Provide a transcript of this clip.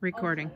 Recording.